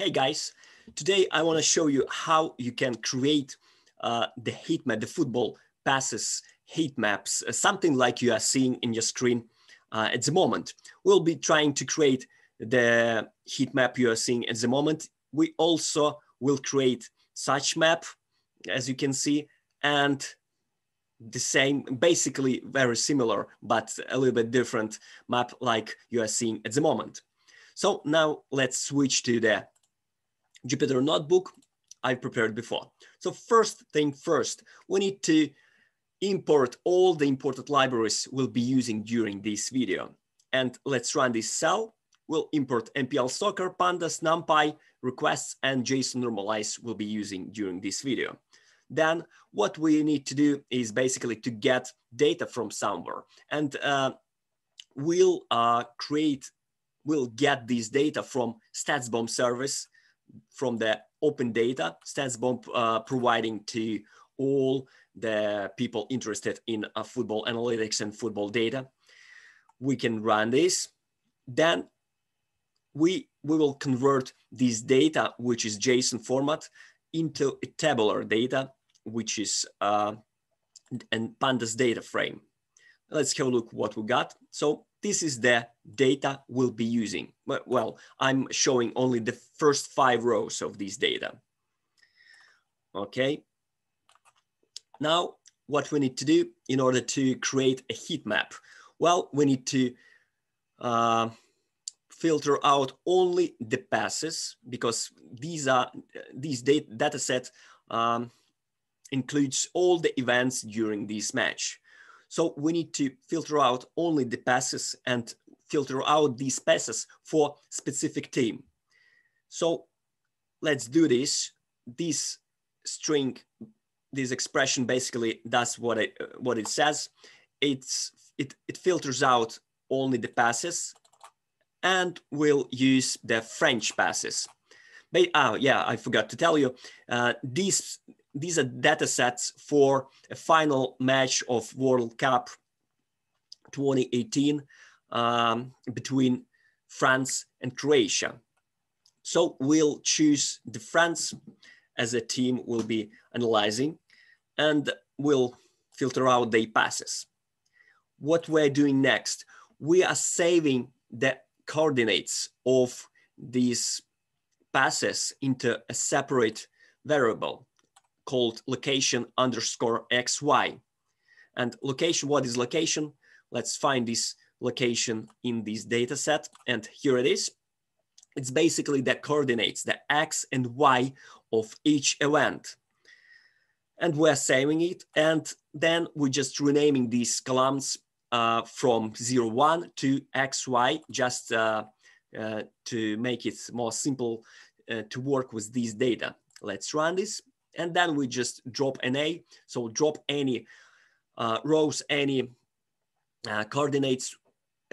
Hey guys, today I want to show you how you can create uh, the heat map, the football passes heat maps, uh, something like you are seeing in your screen uh, at the moment. We'll be trying to create the heat map you are seeing at the moment. We also will create such map, as you can see, and the same, basically very similar, but a little bit different map like you are seeing at the moment. So now let's switch to the Jupyter Notebook I prepared before. So first thing first, we need to import all the imported libraries we'll be using during this video. And let's run this cell. We'll import mplsoccer, Pandas, NumPy, requests, and JSON normalize we'll be using during this video. Then what we need to do is basically to get data from somewhere. And uh, we'll uh, create, we'll get this data from StatsBomb service from the open data, StatsBomb uh, providing to all the people interested in uh, football analytics and football data. We can run this. Then we, we will convert this data, which is JSON format, into a tabular data, which is uh, and pandas data frame. Let's have a look what we got. So this is the data we'll be using. Well, I'm showing only the first five rows of this data. Okay. Now, what we need to do in order to create a heat map? Well, we need to uh, filter out only the passes because these are these data, data set um, includes all the events during this match. So we need to filter out only the passes and filter out these passes for specific team. So let's do this. This string, this expression basically does what it, what it says. It's, it, it filters out only the passes and we'll use the French passes. But, oh yeah, I forgot to tell you, uh, these these are data sets for a final match of World Cup 2018 um, between France and Croatia. So we'll choose the France as a team we'll be analyzing and we'll filter out the passes. What we're doing next, we are saving the coordinates of these passes into a separate variable called location underscore XY. And location, what is location? Let's find this location in this data set. And here it is. It's basically the coordinates, the X and Y of each event. And we're saving it. And then we're just renaming these columns uh, from 0, 1 to XY, just uh, uh, to make it more simple uh, to work with these data. Let's run this and then we just dropna. So drop any uh, rows, any uh, coordinates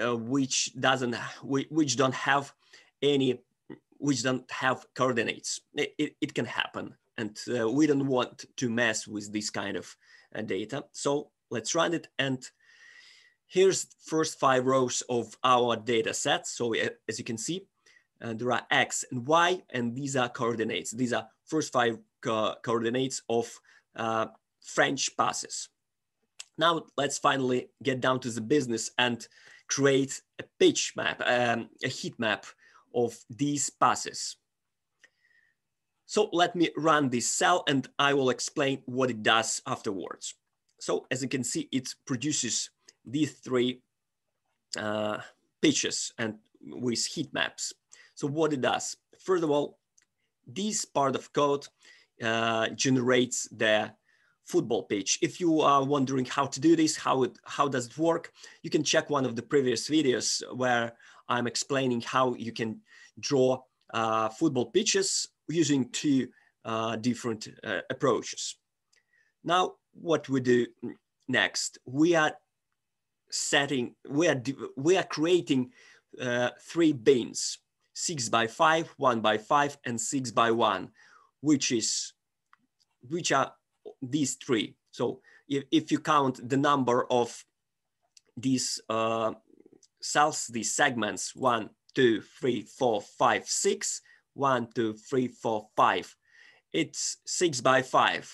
uh, which doesn't, which don't have any, which don't have coordinates. It, it, it can happen. And uh, we don't want to mess with this kind of uh, data. So let's run it. And here's first five rows of our data set. So uh, as you can see, there are X and Y, and these are coordinates. These are first five co coordinates of uh, French passes. Now let's finally get down to the business and create a pitch map, um, a heat map of these passes. So let me run this cell and I will explain what it does afterwards. So as you can see, it produces these three uh, pitches and with heat maps. So what it does, first of all, this part of code uh, generates the football pitch. If you are wondering how to do this, how, it, how does it work, you can check one of the previous videos where I'm explaining how you can draw uh, football pitches using two uh, different uh, approaches. Now, what we do next, we are setting, we are, we are creating uh, three bins, six by five, one by five, and six by one which is which are these three. So if, if you count the number of these uh, cells, these segments, one, two, three, four, five, six, one, two, three, four, five. It's six by five.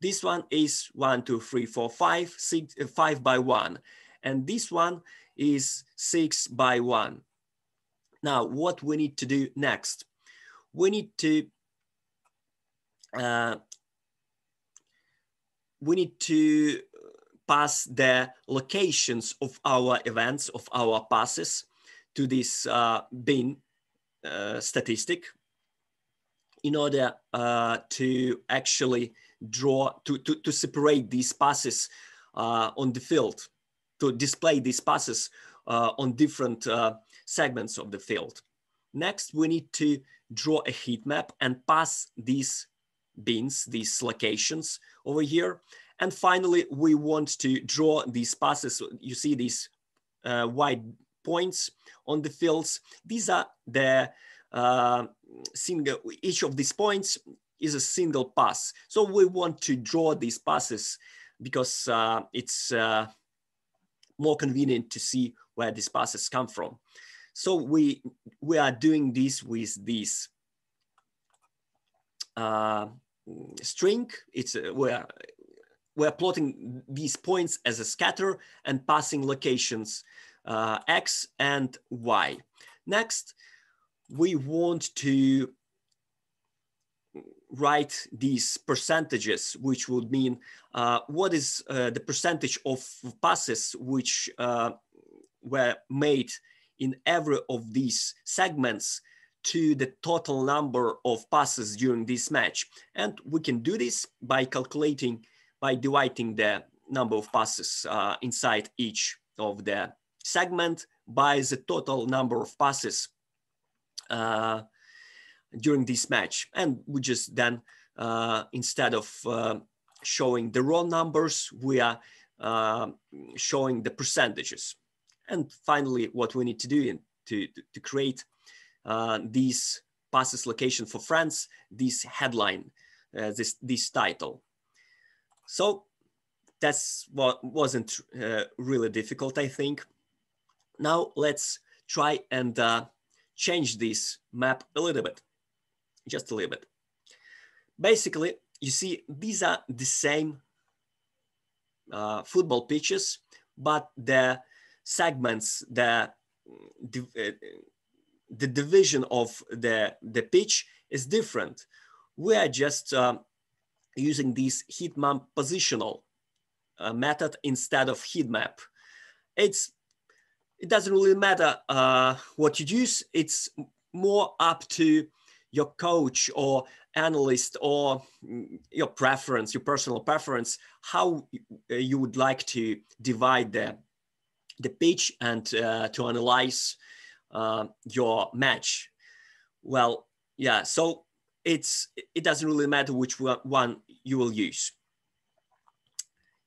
This one is one, two, three, four, five, six, uh, five by one. And this one is six by one. Now, what we need to do next? We need to uh, we need to pass the locations of our events, of our passes to this uh, bin uh, statistic in order uh, to actually draw, to, to, to separate these passes uh, on the field, to display these passes uh, on different segments of the field. Next, we need to draw a heat map and pass these bins, these locations over here. And finally, we want to draw these passes. You see these uh, white points on the fields. These are the uh, single, each of these points is a single pass. So we want to draw these passes because uh, it's uh, more convenient to see where these passes come from. So we, we are doing this with this uh, string. It's uh, we're, we're plotting these points as a scatter and passing locations uh, X and Y. Next, we want to write these percentages, which would mean uh, what is uh, the percentage of passes which uh, were made in every of these segments to the total number of passes during this match. And we can do this by calculating, by dividing the number of passes uh, inside each of the segment by the total number of passes uh, during this match. And we just then, uh, instead of uh, showing the raw numbers, we are uh, showing the percentages. And finally, what we need to do in, to, to create uh, these passes location for France, this headline, uh, this, this title. So that's what wasn't really difficult, I think. Now let's try and uh, change this map a little bit, just a little bit. Basically, you see, these are the same uh, football pitches, but the segments, the, uh, the division of the, the pitch is different. We are just uh, using this heat map positional uh, method instead of heat map. It's it doesn't really matter uh, what you use. It's more up to your coach or analyst or mm, your preference, your personal preference, how uh, you would like to divide the, the pitch and uh, to analyze uh, your match. Well, yeah, so it's it doesn't really matter which one you will use.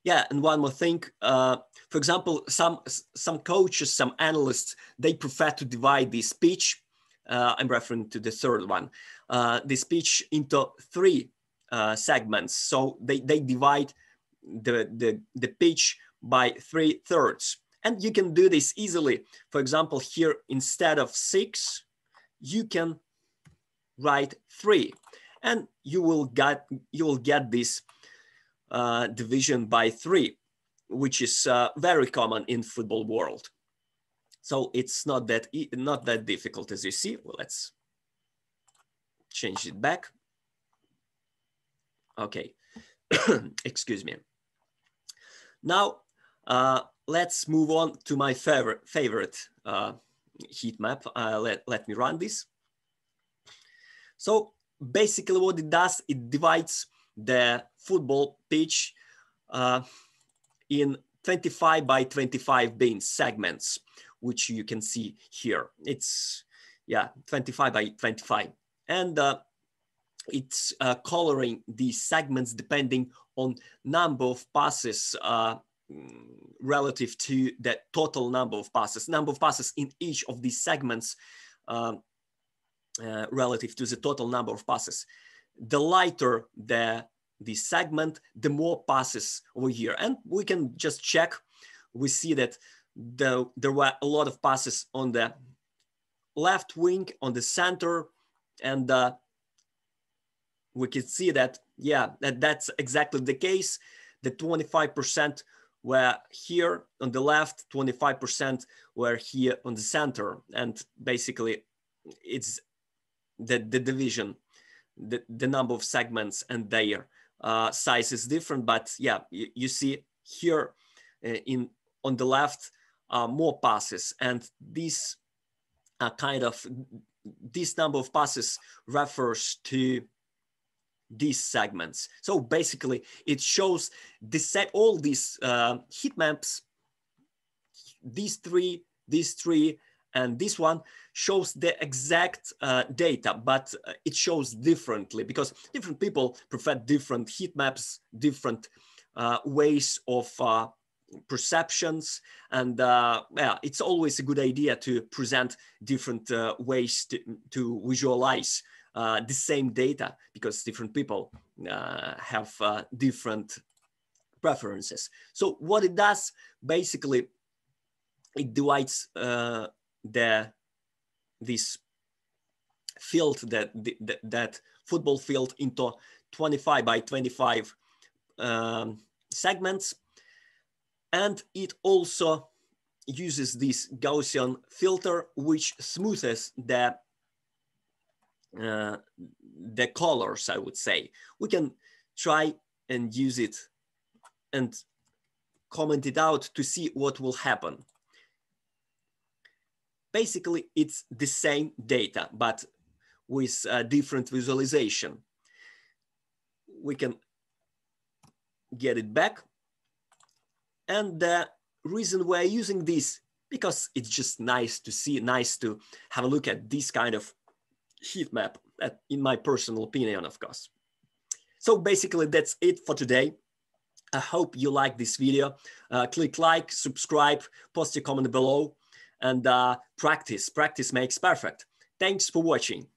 Yeah, and one more thing. Uh, for example, some some coaches, some analysts, they prefer to divide the speech. Uh, I'm referring to the third one. Uh, the speech into three uh, segments. So they they divide the the the pitch by three thirds, and you can do this easily. For example, here instead of six, you can write three, and you will get you will get this uh, division by three, which is uh, very common in football world. So it's not that not that difficult as you see. Well, let's change it back. Okay, excuse me. Now uh, let's move on to my favorite favorite uh, heat map. Uh, let, let me run this. So basically what it does, it divides the football pitch uh, in 25 by 25 bin segments, which you can see here. It's, yeah, 25 by 25. And uh, it's uh, coloring these segments depending on number of passes uh, relative to the total number of passes, number of passes in each of these segments um, uh, relative to the total number of passes the lighter the, the segment, the more passes over here. And we can just check. We see that the, there were a lot of passes on the left wing, on the center, And uh, we can see that, yeah, that that's exactly the case. The 25% were here on the left, 25% were here on the center. And basically it's the, the division, the, the number of segments and their uh, size is different. But yeah, you, you see here uh, in on the left, uh, more passes. And this kind of, this number of passes refers to these segments. So basically it shows the set, all these uh, heat maps, these three, these three, and this one shows the exact uh, data, but uh, it shows differently because different people prefer different heat maps, different uh, ways of uh, perceptions and uh, yeah, it's always a good idea to present different uh, ways to, to visualize uh, the same data because different people uh, have uh, different preferences. So what it does, basically, it divides uh, the this field that, that, that football field into 25 by 25 um, segments and it also uses this Gaussian filter, which smoothes the, uh, the colors, I would say. We can try and use it and comment it out to see what will happen. Basically, it's the same data, but with a different visualization. We can get it back and the reason we're using this, because it's just nice to see, nice to have a look at this kind of heat map, in my personal opinion, of course. So basically that's it for today. I hope you like this video. Uh, click like, subscribe, post your comment below, and uh, practice. Practice makes perfect. Thanks for watching.